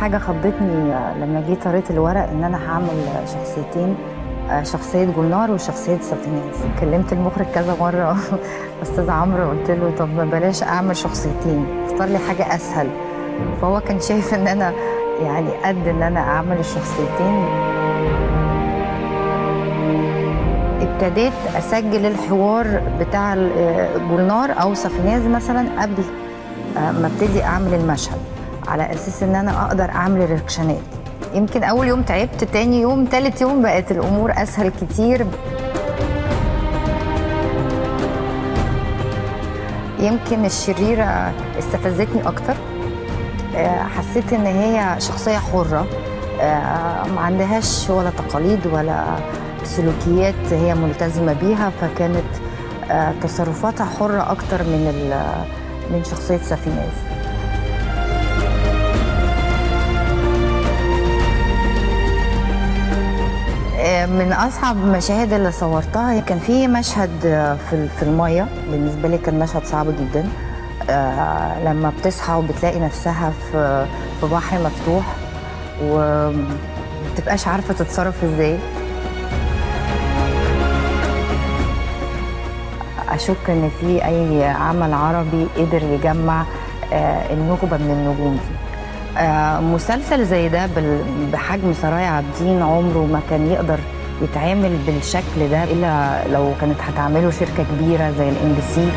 حاجة خضتني لما جيت قريت الورق إن أنا هعمل شخصيتين شخصية جولنار وشخصية سفيناز كلمت المخرج كذا مرة أستاذ عمرو قلت له طب بلاش أعمل شخصيتين اختار لي حاجة أسهل. فهو كان شايف إن أنا يعني قد إن أنا أعمل الشخصيتين. ابتديت أسجل الحوار بتاع جولنار أو سفيناز مثلا قبل ما أبتدي أعمل المشهد. على أساس إن أنا أقدر أعمل الرياكشنات. يمكن أول يوم تعبت تاني يوم تالت يوم بقت الأمور أسهل كتير. يمكن الشريرة استفزتني أكتر. حسيت إن هي شخصية حرة. ما عندهاش ولا تقاليد ولا سلوكيات هي ملتزمة بيها فكانت تصرفاتها حرة أكتر من من شخصية سفيناز. من أصعب المشاهد اللي صورتها كان في مشهد في في المية. بالنسبة لي كان مشهد صعب جدا. لما بتصحى وبتلاقي نفسها في في بحر مفتوح ومتبقاش عارفة تتصرف إزاي. أشك إن في أي عمل عربي قدر يجمع النخبة من النجوم دي. مسلسل زي ده بحجم سرايا عابدين عمره ما كان يقدر يتعامل بالشكل ده إلا لو كانت هتعمله شركة كبيرة زي ال MBC